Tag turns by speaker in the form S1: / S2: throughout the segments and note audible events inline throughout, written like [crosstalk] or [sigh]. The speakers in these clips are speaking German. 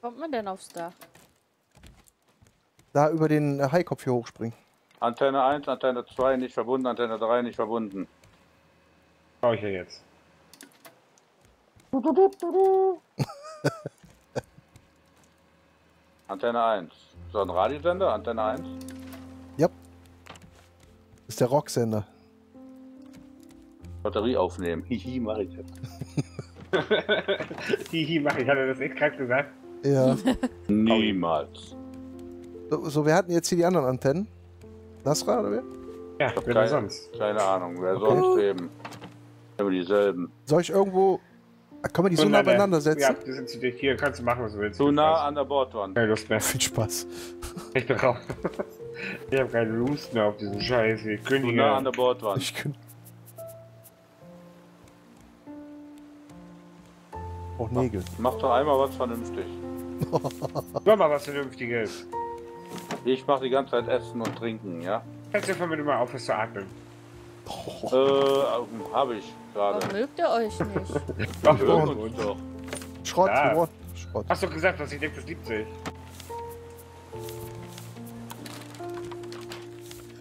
S1: Kommt man denn aufs Dach?
S2: Da über den äh, Haikopf hier hochspringen.
S3: Antenne 1, Antenne 2 nicht verbunden, Antenne 3 nicht verbunden.
S4: Brauche ich ja jetzt. [laughs]
S3: Antenne 1. So ein Radiosender, Antenne 1.
S2: Das ist der Rocksender.
S3: Batterie aufnehmen. Hihi, mach ich jetzt. [laughs]
S4: Hihi, mach ich. Hat er das echt gerade gesagt?
S2: Ja. [laughs]
S3: Niemals.
S2: so, so, wir hatten jetzt hier die anderen Antennen. Nasra oder wer?
S4: Ja, wer
S3: keine-
S4: sonst?
S3: Keine Ahnung, wer
S2: Okay.
S3: sonst eben. Immer dieselben.
S2: Soll ich irgendwo. Ah, Können wir die so nah beieinander setzen?
S4: Ja, die sind zu dicht. Hier kannst du machen, was du willst.
S3: Zu nah an der Bordwand.
S4: Keine Lust mehr.
S2: Viel Spaß.
S4: Ich bin raus. [laughs] Ich habe keine Lust mehr auf diesen Scheiß. Ich
S3: Zu
S4: kündige.
S3: nah an der Bordwand.
S2: Ich kann. Auch Nägel.
S3: Mach doch einmal was vernünftig. [laughs]
S4: Mach mal was Vernünftiges.
S3: Ich mach die ganze Zeit Essen und Trinken, ja?
S4: Kannst du von mir mal aufhören zu atmen?
S3: Äh, habe ich gerade.
S1: Warum mögt ihr euch nicht? [laughs]
S4: Ach,
S3: Wir mögen uns doch.
S2: Schrott,
S4: Ja.
S2: Schrott, Schrott.
S4: Hast du gesagt, dass ich denke, das liebt sich?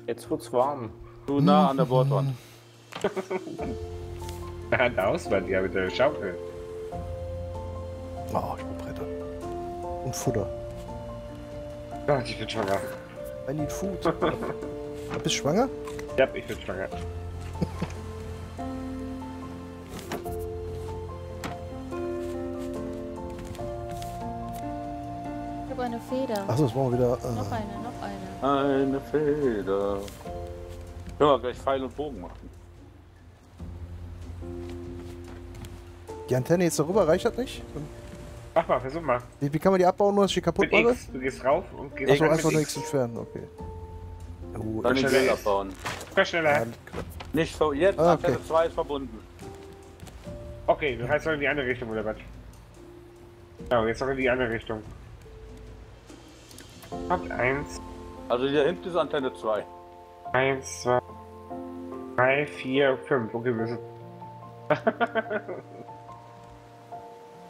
S5: Jetzt wird's warm.
S3: Zu nah an der Bordwand. [laughs]
S4: Na, da Auswand, ja, mit der Schaufel.
S2: Oh, ich brauch Bretter. Und Futter.
S4: Gott, ich bin schwanger.
S2: I need food. [laughs] du bist schwanger?
S4: Ja, ich bin schwanger.
S1: Ich habe eine Feder.
S2: Achso, das brauchen wir wieder.
S1: Noch
S2: Äh,
S1: eine, noch eine.
S3: Eine Feder. Können wir gleich Pfeil und Bogen machen.
S2: die Antenne jetzt darüber reicht das nicht?
S4: Mach mal, versuch mal.
S2: Wie, wie kann man die abbauen, nur dass ich die kaputt
S4: Mit? X. Du gehst rauf und gehst
S2: Achso, einfach nur
S4: X.
S2: Entfernen, okay. Oh,
S3: Dann den
S4: schneller
S3: Grill abbauen.
S4: Mach schneller.
S3: Nicht ver jetzt,
S2: Ah,
S3: Antenne
S2: okay.
S3: 2 ist verbunden.
S4: Okay, du heißt doch in die andere Richtung, oder was? Ja, jetzt noch in die andere Richtung. Kommt eins,
S3: Also hier hinten ist Antenne 2.
S4: eins, zwei, drei, vier, fünf. Okay, wir sind. [laughs]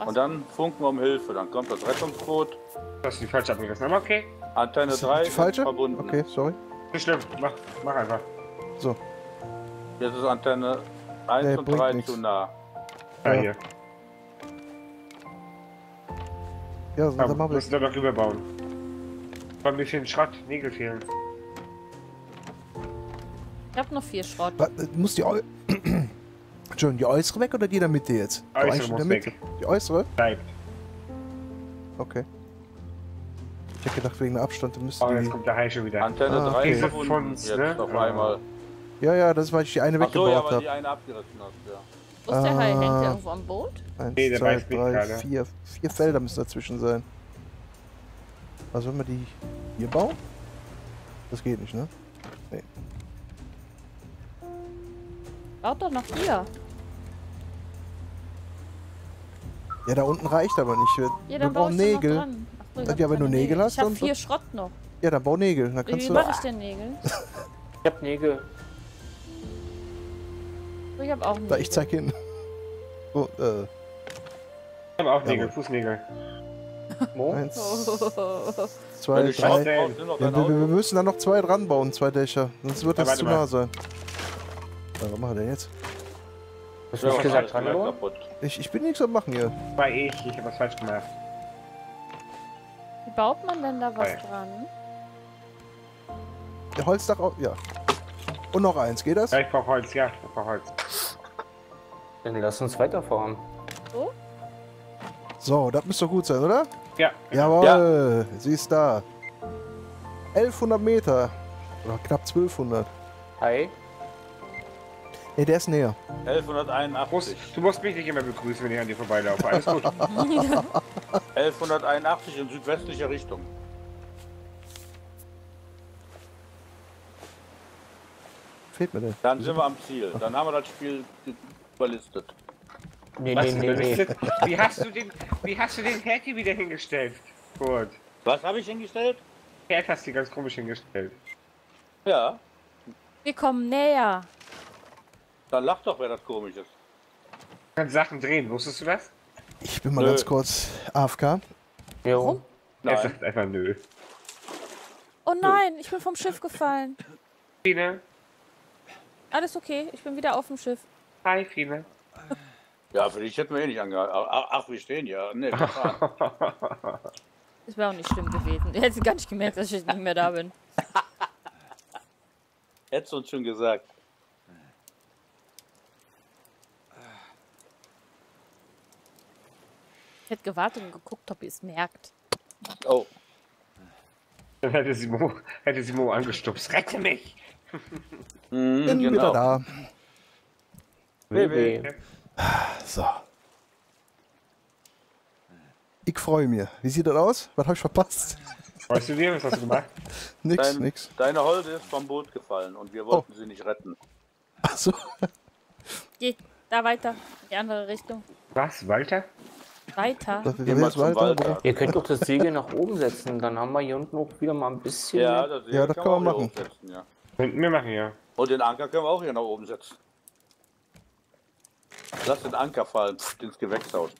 S3: Und dann funken wir um Hilfe. Dann kommt das Rettungsboot.
S4: Das ist die falsche abgerissen, aber okay.
S3: Antenne
S2: ist
S3: 3
S2: das die falsche?
S3: verbunden.
S2: Okay, sorry.
S4: Nicht schlimm, mach, mach einfach.
S2: So,
S3: Jetzt ist Antenne 1
S2: Nee,
S3: und
S2: bringt
S3: 3
S2: nix.
S3: zu nah.
S4: Ja,
S2: Ja.
S4: hier.
S2: ja, so, dann machen wir
S4: müssen da noch rüberbauen. Bei mir fehlen Schrott, Nägel fehlen.
S1: Ich habe noch vier Schrott.
S2: Äh, Muss die Entschuldigung, die äußere weg oder die in der Mitte jetzt?
S4: Äußere
S2: Eigentlich in
S4: muss
S2: der Mitte.
S4: weg.
S2: Die äußere?
S4: Bleibt.
S2: Okay. Ich hätte gedacht, wegen der Abstand da müsste
S4: Oh, jetzt
S2: die.
S4: kommt der Hai schon wieder.
S3: Antenne
S2: Ah,
S3: 3
S2: okay.
S3: ist verbunden.
S4: Diese
S3: Jetzt auf
S4: ne?
S3: einmal.
S2: Ja, ja, das ist, weil ich die eine
S3: Ach so, ja,
S2: weggebaut
S3: weil die
S2: habe.
S3: eine abgerissen hast, ja.
S1: Wo ist der Hai? Hängt
S2: Ah.
S1: der irgendwo am Boot?
S2: Eins,
S4: Nee, der
S2: zwei, drei,
S4: gerade.
S2: vier. Vier Felder müssen dazwischen sein. Also wenn wir die hier bauen? Das geht nicht, ne?
S1: Baut doch noch hier.
S2: Ja, da unten reicht aber nicht. Wir,
S1: Ja,
S2: wir brauchen
S1: du noch
S2: Nägel.
S1: dran. Ach so, ich
S2: Ja,
S1: hab
S2: wenn du
S1: keine
S2: Nägel hast,
S1: Ich habe
S2: dann-
S1: vier Schrott noch.
S2: Ja, dann bau Nägel. Dann kannst
S1: Wie
S2: du.
S1: mache ich denn Nägel? [laughs]
S5: Ich hab Nägel.
S1: So, Ich habe auch
S2: Da,
S1: Nägel.
S2: ich zeig hin. So, äh,
S4: Ich habe auch Nägel,
S2: Jawohl.
S4: Fußnägel.
S5: Mo? [laughs]
S2: eins, [laughs] zwei, drei. Ja, wir, wir müssen da noch zwei dran bauen, zwei Dächer. Sonst wird
S4: Ja,
S2: das
S4: warte
S2: zu nah sein. Ja, was machen wir denn jetzt?
S5: Hast
S3: Ja,
S5: du nicht gesagt,
S3: kaputt.
S2: Ich, ich bin nichts am machen hier.
S4: War ich, ich habe was falsch gemacht.
S1: Wie baut man denn da was
S4: Hi.
S1: dran?
S2: Der Holzdach auch. Ja. Und noch eins, geht das?
S4: Ja, ich brauche Holz, ja, ich brauche Holz.
S5: Dann lass uns weiterfahren.
S1: So?
S2: So, das müsste doch gut sein, oder?
S4: Ja,
S2: Jawohl, sie ist da. 1100 Meter. Oder knapp 1200.
S5: Hi.
S2: Ne, der ist näher.
S3: 1181.
S4: Musst, du musst mich nicht immer begrüßen, wenn ich an dir vorbeilaufe. Alles gut. [laughs]
S3: 1181 in südwestlicher Richtung.
S2: Fehlt mir denn?
S3: Dann sind wir am Ziel. Dann haben wir das Spiel überlistet.
S5: Nee, nee, nee, nee.
S4: Wie hast du den, wie hast du den Herd hier wieder hingestellt? Gut.
S3: Was habe ich hingestellt?
S4: Herd hast du ganz komisch hingestellt.
S3: Ja.
S1: Wir kommen näher.
S3: Dann lach doch, wer das komisch ist.
S4: Du kannst Sachen drehen, wusstest du das?
S2: Ich bin mal
S3: Nö.
S2: ganz kurz AFK.
S4: Er
S3: Nein.
S4: sagt einfach nö.
S1: Oh nein, ich bin vom Schiff gefallen.
S4: Fine.
S1: Alles okay, ich bin wieder auf dem Schiff.
S4: Hi, Fine.
S3: Ja, für dich hätten wir eh nicht angehalten. Ach, wir stehen ja. Nee. [laughs]
S1: Das wäre auch nicht schlimm gewesen. Du hättest gar nicht gemerkt, dass ich nicht mehr da bin. [laughs]
S3: Hättest du uns schon gesagt.
S1: Ich hätte gewartet und geguckt, ob ihr es merkt.
S3: Oh,
S4: Dann hätte Simo, hätte Simo angestupst. Rette mich!
S3: mhm,
S2: Bin wieder
S3: genau.
S2: da.
S5: WW.
S2: So. Ich freue mich. Wie sieht das aus? Was habe ich verpasst?
S4: Weißt du dir, was hast du gemacht? [laughs]
S2: Nix,
S3: Dein,
S2: nix.
S3: Deine Holde ist vom Boot gefallen und wir wollten sie nicht retten.
S2: Achso.
S1: Geh, da weiter. In die andere Richtung.
S4: Was, Walter?
S1: Weiter.
S2: Das, das
S3: Geh mal zum.
S5: Ihr könnt doch das Segel nach oben setzen, dann haben wir hier unten auch wieder mal ein bisschen.
S3: Ja, das,
S2: Ja, das kann man
S3: wir
S2: machen.
S3: hochsetzen, ja.
S4: Könnten wir machen, ja.
S3: Und den Anker können wir auch hier nach oben setzen. Lass den Anker fallen pff, ins Gewächshaus.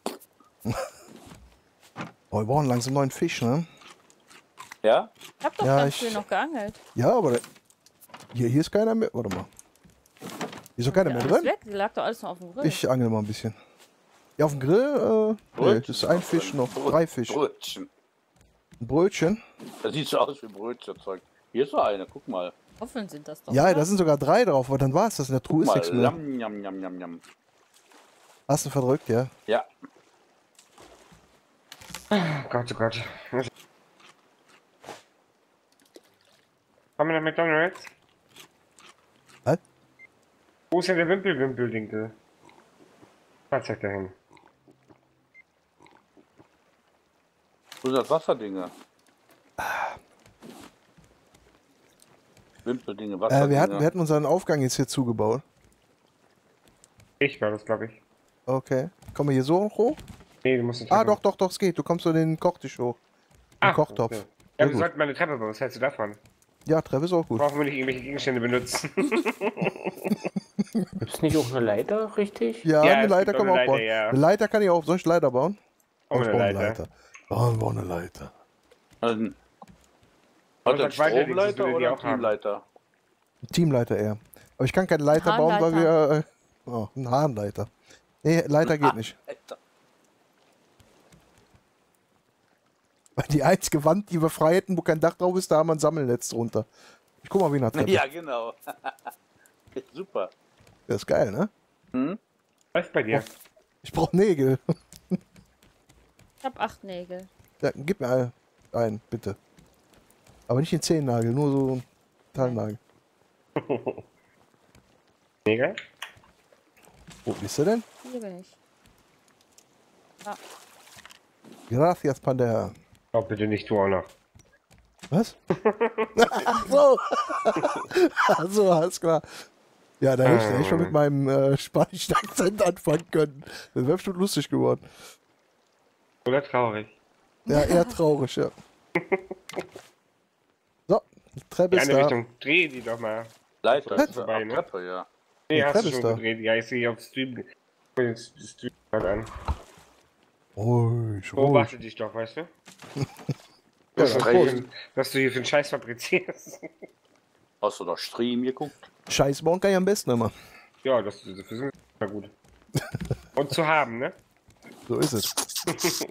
S3: [laughs]
S2: Oh, wir brauchen langsam neuen Fisch, ne?
S3: Ja?
S1: Ich hab doch
S2: Ja,
S1: ganz
S2: ich-
S1: viel noch geangelt.
S2: Ja, aber der- hier, hier ist keiner mehr. Warte mal. Hier ist doch keiner mehr drin.
S1: weg. Die lag doch alles noch auf dem Grill.
S2: Ich angel mal ein bisschen. Ja, auf dem Grill, äh, nee,
S3: Brötchen
S2: das ist ein
S3: noch
S2: Fisch noch.
S3: Brö-
S2: Drei Fisch.
S3: Brötchen.
S2: Ein Brötchen.
S3: Das sieht so aus wie Brötchenzeug. Hier ist so eine, guck mal.
S1: Hoffen sind das doch.
S2: Ja,
S1: oder?
S2: da sind sogar drei drauf, aber dann war es das. In der Truhe ist nichts mehr.
S3: Lam, jam, jam, jam, jam.
S2: Hast du verdrückt, ja?
S3: Ja.
S4: Oh Gott, oh Gott. Kommen wir nach McDonalds?
S2: Was?
S4: Wo ist denn der Wimpel-Wimpel-Dinkel? Fahrzeug dahin.
S3: Wo sind das Wasserdinge? Wimpeldinge,
S2: Äh,
S3: Wasserdinge.
S2: wir, hatten, wir hatten unseren Aufgang jetzt hier zugebaut.
S4: Ich war das, glaube ich.
S2: Okay. Kommen wir hier so hoch?
S4: Nee, du musst eine
S2: Ah, doch, doch, doch, es geht. Du kommst so den Kochtisch hoch. Den
S4: Ah,
S2: Kochtopf.
S4: okay. Ja, wir sollten mal eine Treppe bauen. Was hältst du davon?
S2: Ja, Treppe ist auch gut.
S4: Brauchen wir nicht irgendwelche Gegenstände benutzen. [laughs]
S5: Ist nicht auch eine Leiter richtig?
S2: Ja,
S4: Ja,
S2: eine Leiter kann
S4: auch
S2: man auch bauen.
S4: Leiter, ja.
S2: Eine Leiter kann ich auch. Soll ich Leiter bauen?
S4: Auch
S2: Oh, ich
S4: eine
S2: brauche
S4: Leiter.
S2: Oh, wir brauchen eine Leiter.
S3: Also, hat er Stromleiter oder. Teamleiter?
S2: Teamleiter eher. Aber ich kann keine Leiter bauen, weil wir. Äh, oh, ein Harnleiter. Nee, Leiter geht nicht.
S3: Alter.
S2: Weil die einzige Wand, die wir frei hätten, wo kein Dach drauf ist, da haben wir ein Sammelnetz drunter. Ich guck mal, wie eine Treppe.
S3: Ja, genau. [laughs] Super.
S2: Das ist geil, ne?
S3: Hm?
S4: Was ist bei dir?
S2: Ich brauche Nägel.
S1: Ich hab acht Nägel.
S2: Ja, gib mir ein- einen, bitte. Aber nicht den Zehennagel, nur so einen Teilnagel.
S4: Mega? [laughs]
S2: Wo bist du denn?
S1: Hier bin ich.
S2: Gracias, Pandera.
S4: Oh, bitte nicht du auch noch.
S2: Was? [laughs] Ach so. Ach so, alles klar. Ja, da hätte ich, da hätte ich mal mit meinem äh, spanischen Akzent anfangen können. Das wäre bestimmt lustig geworden.
S4: Oder traurig.
S2: Ja, eher traurig, ja. [laughs] So, die Treppe
S4: Die
S2: ist
S4: eine
S2: da.
S4: Richtung. Dreh die doch mal.
S3: Leiter. Ist ja
S4: Vorbei, ne?
S3: Treppe, ja.
S4: Nee,
S2: Die
S4: hast
S2: Treppe
S4: du
S2: ist
S4: schon
S2: da.
S4: gedreht. Ja, ich sehe auf Stream. Ich den Stream gerade an.
S2: Ruhig, ruhig.
S4: Beobachte dich doch, weißt du? [laughs]
S2: Ja,
S4: du
S2: Prost.
S4: für- was du hier für einen Scheiß fabrizierst. [laughs]
S3: Hast du noch Stream geguckt?
S2: Scheiß bauen kann ich am besten immer.
S4: Ja, das, das ist na gut. Und zu haben, ne?
S2: So ist es. [laughs]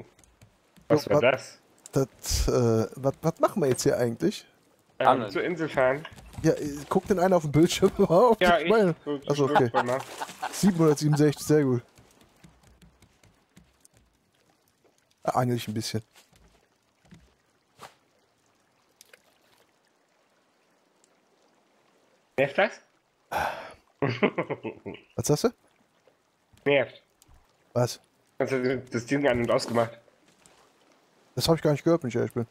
S4: Was
S2: So,
S4: war
S2: wa-
S4: das?
S2: Das, äh, was, was machen wir jetzt hier eigentlich?
S4: Ähm, zur Insel fahren.
S2: Ja, äh, guckt denn einer auf dem Bildschirm [laughs] überhaupt?
S4: Ja, ich.
S2: meine,
S4: So,
S2: Achso, okay. 767, sehr gut. Da angel ich ein bisschen.
S4: Nervt das?
S2: Was sagst du?
S4: Nervt.
S2: Was?
S4: Hast du das Ding an- und ausgemacht?
S2: Das habe ich gar nicht gehört, wenn ich ehrlich bin.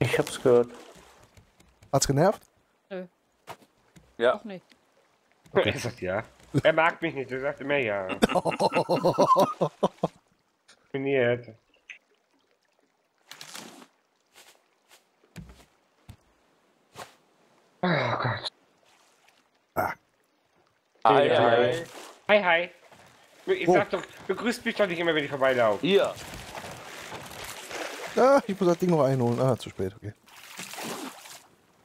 S5: Ich hab's gehört.
S2: Hat's genervt?
S3: Ja.
S1: Auch nicht. [laughs]
S4: Er sagt ja. Er mag mich nicht, er sagt immer ja. [laughs] Trainiert. Oh Gott.
S2: Ah.
S3: Hi, hi.
S4: Hi, hi. Ich
S2: Wo?
S4: sag doch, begrüßt mich doch nicht immer, wenn ich vorbeilaufe.
S3: Hier.
S2: Ah, ich muss das Ding noch einholen. Ah, zu spät, okay.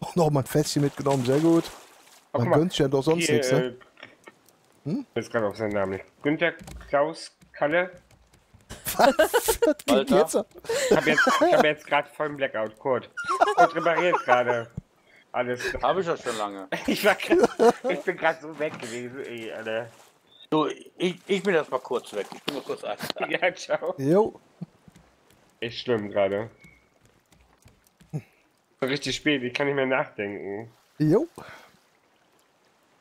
S2: Oh, noch mal ein Fässchen mitgenommen, sehr gut.
S4: Oh,
S2: Man gönnt sich ja doch sonst
S4: hier,
S2: nichts, ne?
S4: äh, Ich weiß gerade auf seinen Namen nicht. Günther Klaus Kalle.
S2: Was [laughs] geht
S3: Alter.
S2: jetzt?
S4: Ich habe jetzt, ich hab jetzt gerade voll einen Blackout. Kurt. Kurt repariert gerade. Alles.
S3: Habe ich ja schon lange.
S4: Ich, war grad, ich bin gerade so weg gewesen, ey, Alter.
S3: Du, ich, ich bin jetzt mal kurz weg. Ich bin mal kurz ein. [laughs]
S4: Ja, ciao.
S2: Jo.
S4: Echt schlimm gerade. Richtig spät, ich kann nicht mehr nachdenken.
S2: Jo.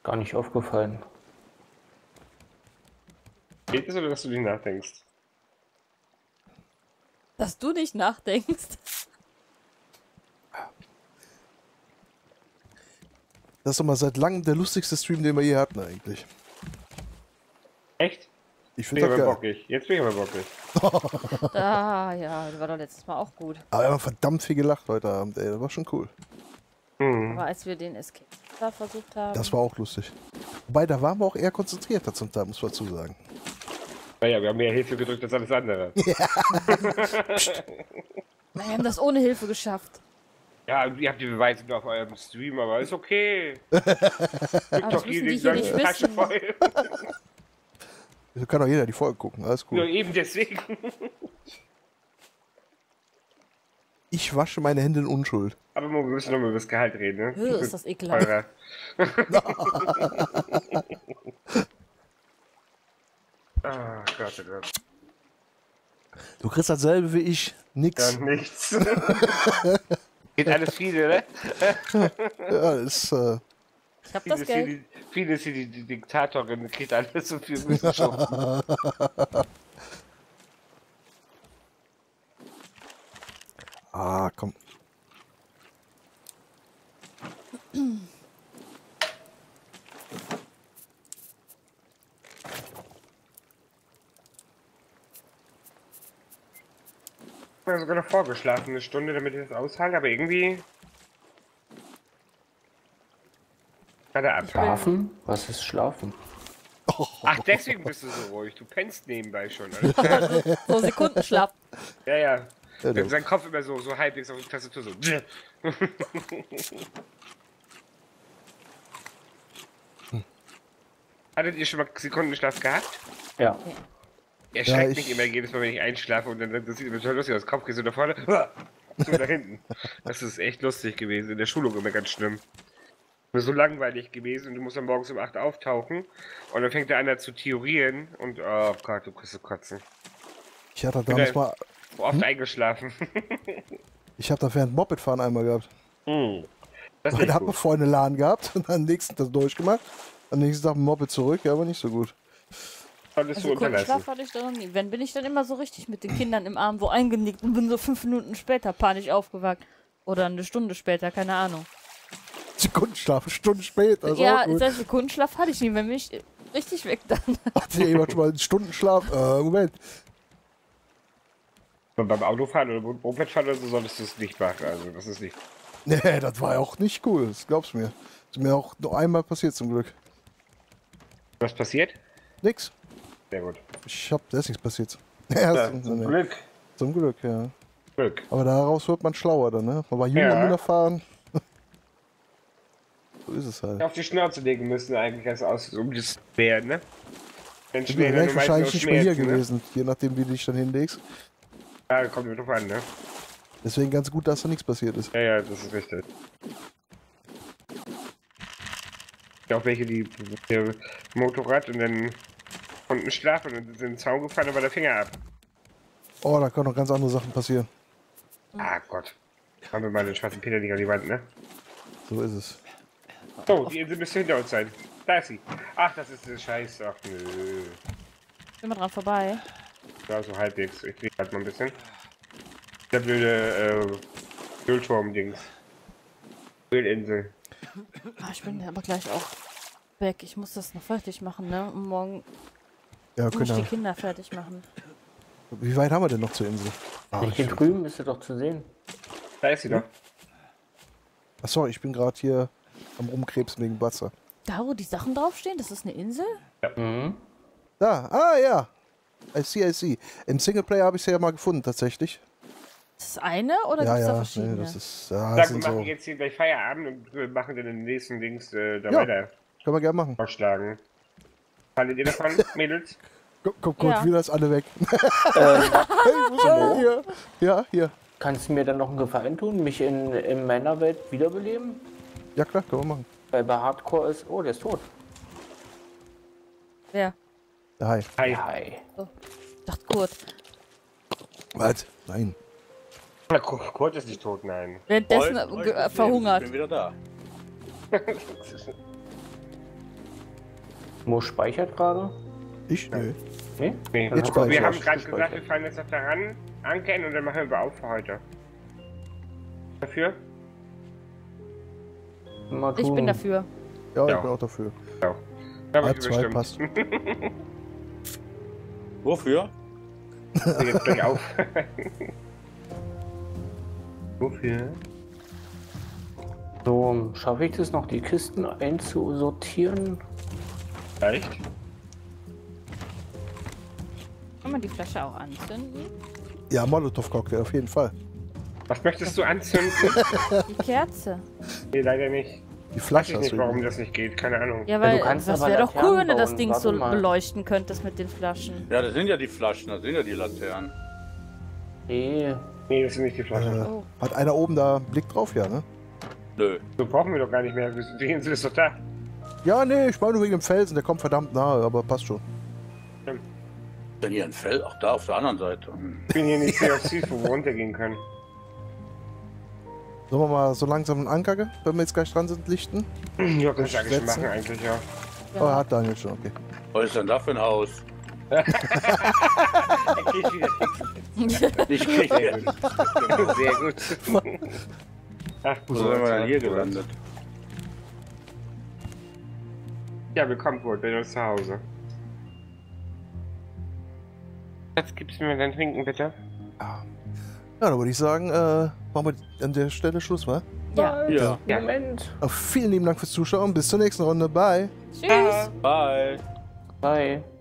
S5: Gar nicht aufgefallen.
S4: Geht es oder dass du nicht nachdenkst?
S1: Dass du nicht nachdenkst.
S2: Das ist doch mal seit langem der lustigste Stream, den wir je hatten eigentlich.
S4: Echt?
S2: Ich
S4: Bin
S2: finde das geil.
S4: bockig. Jetzt bin ich aber bockig. [laughs]
S1: Ah, ja, das war doch letztes Mal auch gut.
S2: Aber wir haben verdammt viel gelacht heute Abend, ey. Das war schon cool.
S4: Hm.
S1: Aber als wir den Escape da versucht haben.
S2: Das war auch lustig. Wobei, da waren wir auch eher konzentrierter zum Teil, muss man dazu sagen.
S4: Naja, wir haben mehr Hilfe gedrückt als alles andere. [laughs]
S1: Na, wir haben das ohne Hilfe geschafft.
S4: Ja, ihr habt die Beweise nur auf eurem Stream, aber ist okay. [laughs]
S1: Aber das müssen die hier nicht
S4: Tasche
S1: wissen.
S2: Da kann doch jeder die Folge gucken, alles
S4: Nur
S2: cool.
S4: eben deswegen.
S2: Ich wasche meine Hände in Unschuld.
S4: Aber wir müssen nochmal über das Gehalt reden,
S1: Höh,
S4: ne?
S1: ist das ekelhaft. [laughs]
S4: Ah, Gott, oh Gott.
S2: Du kriegst dasselbe wie ich. Nix.
S4: Ja, nichts. [laughs] Geht alles viele, ne?
S2: Ja, ist, äh,
S1: Ich hab das Geld.
S4: Die, vieles hier, die, die Diktatorin kriegt alles so viel Wissenschaft. [laughs]
S2: ah, komm.
S4: Ich habe sogar noch vorgeschlafen, eine Stunde, damit ich das aushalte, aber irgendwie. Gerade ab.
S5: Schlafen? Was ist Schlafen?
S4: Ach, deswegen bist du so ruhig. Du pennst nebenbei schon. [laughs]
S1: So Sekundenschlaf.
S4: Ja, ja.
S2: Ja,
S4: Wenn
S2: du.
S4: sein Kopf immer so, so halbwegs auf die Tastatur so. [laughs] Hattet ihr schon mal Sekundenschlaf gehabt?
S5: Ja.
S4: Er
S2: Ja,
S4: schreckt
S2: ich-
S4: mich immer jedes Mal, wenn ich einschlafe und dann das sieht immer total lustig aus. Kopf geht so nach vorne, [laughs] so nach hinten. Das ist echt lustig gewesen. In der Schulung immer ganz schlimm. So langweilig gewesen und du musst dann morgens um 8 auftauchen und dann fängt der da zu theorieren und oh Gott, du kriegst du kotzen.
S2: Ich hatte damals mal,
S4: Oft eingeschlafen. [laughs]
S2: ich habe da während Mopedfahren einmal gehabt.
S4: Hm. Das
S2: Da hat man vorhin eine LAN gehabt und am nächsten Tag durchgemacht. Am nächsten Tag ein Moped zurück, ja, aber nicht so gut.
S4: Du
S1: Also
S4: unterlassen.
S1: Sekundenschlaf hatte ich da noch nie. Wenn bin ich dann immer so richtig mit den Kindern im Arm wo eingenickt und bin so fünf Minuten später panisch aufgewacht. Oder eine Stunde später, keine Ahnung.
S2: Sekundenschlaf, eine Stunde später. Also
S1: ja, das Sekundenschlaf hatte ich nie. Wenn bin ich richtig weg dann. [laughs]
S2: Hatte jemand schon mal einen Stundenschlaf? Äh, Moment.
S4: Und beim Autofahren oder Mopedfahren oder so solltest du es nicht machen. Also das ist nicht.
S2: Nee, das war ja auch nicht cool, das glaubst du mir. Das ist mir auch nur einmal passiert zum Glück.
S4: Was passiert?
S2: Nix.
S4: Sehr gut.
S2: Ich hab, da ist nichts passiert. [laughs] Ja,
S4: Ja,
S2: zum,
S4: zum Glück.
S2: zum Glück, ja.
S4: Glück.
S2: Aber daraus wird man schlauer dann, ne? Man war jung
S4: Ja.
S2: und unerfahren. Ist es halt.
S4: Auf die Schnauze legen müssen eigentlich als aus, um das zu werden, ne? Wenn
S2: Ich wäre wahrscheinlich nicht mehr hier
S4: ne?
S2: gewesen, je nachdem, wie du dich dann hinlegst.
S4: Ja, kommt immer drauf an, ne?
S2: Deswegen ganz gut, dass da nichts passiert ist.
S4: Ja, ja, das ist richtig. Auch welche, die der Motorrad und dann konnten schlafen und sind in den Zaun gefallen, aber der Finger ab.
S2: Oh, da können noch ganz andere Sachen passieren.
S4: Ah Gott. Haben wir mal den schwarzen Peter nicht an die Wand, ne?
S2: So ist es.
S4: So, die Insel müsste hinter uns sein. Da ist sie. Ach, das ist der Scheiß. Ach nö.
S1: Bin mal dran vorbei.
S4: Ja, so halbwegs. Ich krieg halt mal ein bisschen. Der blöde äh, Ölturm-Dings. Ölinsel.
S1: Ah, ich bin aber gleich auch weg. Ich muss das noch fertig machen, ne? Und morgen
S2: Ja,
S1: muss ich die
S2: genau.
S1: Kinder fertig machen.
S2: Wie weit haben wir denn noch zur Insel? Ah,
S5: Hier drüben ist sie doch zu sehen.
S4: Da ist sie doch.
S2: ach sorry, ich bin gerade hier am Rumkrebsen wegen Wasser.
S1: Da, wo die Sachen draufstehen, das ist eine Insel?
S5: Mhm.
S2: Da, ah ja. I see, I see. Im Singleplayer habe ich es ja mal gefunden, tatsächlich.
S1: Das ist eine oder
S2: ja,
S1: gibt es da
S2: ja, nee,
S1: verschiedene?
S2: das ist, ja,
S4: Sag,
S2: das
S4: wir machen
S2: so.
S4: jetzt hier gleich Feierabend und wir machen dann den nächsten Dings äh, da
S2: Ja.
S4: weiter
S2: Können wir gerne machen.
S4: vorschlagen. Haltet ihr davon, [laughs] Mädels?
S2: Guck, guck, guck
S1: Ja.
S2: wieder ist alle weg.
S5: Ähm, [laughs]
S2: hey, er? Hier. Ja, hier.
S5: kannst du mir dann noch einen Gefallen tun, mich in, in meiner Welt wiederbeleben?
S2: Ja, klar, können wir machen.
S5: Weil bei Hardcore ist, oh, der ist tot.
S1: Wer?
S2: Ja, hi.
S4: Hi.
S5: Hi.
S1: Ich dachte Kurt.
S2: Was? Nein.
S4: Na, Ku- Kurt ist nicht tot, nein.
S1: Währenddessen äh,
S3: sehr.
S1: verhungert.
S3: Ich bin wieder da. [laughs]
S5: Mo speichert gerade?
S2: Ich? Nö.
S5: Nee?
S4: Nee,
S2: Jetzt
S4: wir
S2: speichern.
S4: haben gerade gesagt, wir fahren jetzt noch daran, ankern und dann machen wir auf für heute. Dafür?
S5: Mal
S1: Ich bin dafür.
S2: Ja,
S4: Ja.
S2: ich bin auch dafür.
S4: Ja. Da ich bestimmt.
S2: passt. [laughs]
S3: Wofür?
S4: Jetzt gleich auf. [laughs] Wofür?
S5: So, schaffe ich das noch, die Kisten einzusortieren?
S4: Echt?
S1: Kann man die Flasche auch anzünden?
S2: Ja, Molotow-Cocktail, auf jeden Fall.
S4: Was möchtest du anzünden?
S1: Die Kerze.
S4: Nee, leider nicht.
S2: Die
S4: Weiß
S2: Flasche
S4: ich
S2: hast
S4: nicht, warum das nicht geht. Keine Ahnung.
S1: Ja,
S5: Ja,
S1: weil
S5: du kannst
S1: das wäre doch cool, wenn du das. Ding
S5: Warte
S1: so
S5: mal.
S1: beleuchten könntest mit den Flaschen.
S3: Ja, das sind ja die Flaschen, das sind ja die Laternen.
S5: Nee.
S4: Nee, das sind nicht die Flaschen.
S2: Äh,
S1: Oh.
S2: hat einer oben da einen Blick drauf? Ja, ne?
S3: Nö.
S4: So brauchen wir doch gar nicht mehr. Wir sind- Die Insel ist doch da.
S2: Ja, nee, ich meine nur wegen dem Felsen. Der kommt verdammt nahe, aber passt schon.
S3: Denn hier ein Fell, auch da auf der anderen Seite.
S4: Ich bin hier nicht sehr auf Ziel, wo wir runtergehen können.
S2: Sollen wir mal so langsam einen Anker, wenn wir jetzt gleich dran sind, lichten? [clears throat]
S4: Ja, kannst du eigentlich machen, eigentlich, ja.
S2: Oh, hat Daniel schon, okay.
S3: Was ist denn da für ein Haus?
S4: Wieder
S3: Ich krieg
S4: Sehr gut. Sehr gut. Ach,
S3: Wo sind wir denn hier gelandet?
S4: Ja, willkommen wohl bei uns zu Hause. Jetzt gibst du mir dein Trinken, bitte?
S2: Ja, dann würde ich sagen, äh, machen wir an der Stelle Schluss, wa?
S1: Ja.
S3: Ja.
S4: Ja.
S5: Moment.
S2: Vielen lieben Dank fürs Zuschauen. Bis zur nächsten Runde. Bye.
S1: Tschüss.
S3: Bye.
S5: Bye.